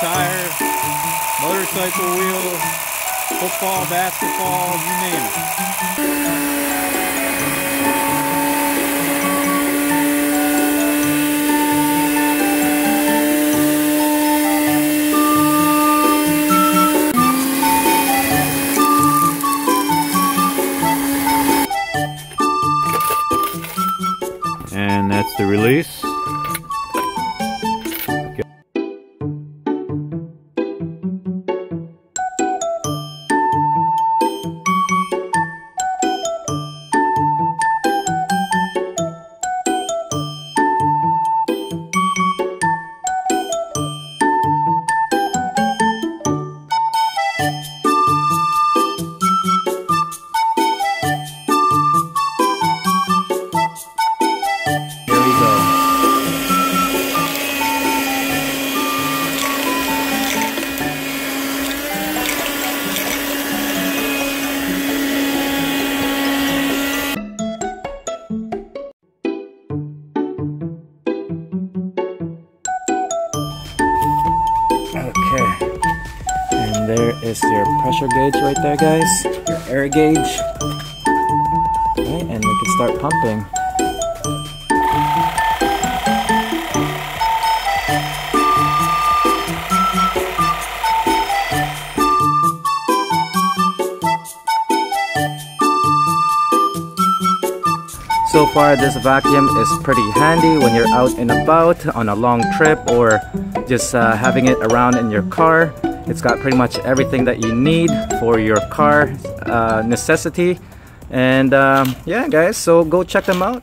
Tire, motorcycle wheel, football, basketball, you name it. And that's the release. And there is your pressure gauge right there, guys. Your air gauge. And we can start pumping. So far, this vacuum is pretty handy when you're out and about on a long trip or just uh, having it around in your car. It's got pretty much everything that you need for your car uh, necessity. And um, yeah, guys, so go check them out.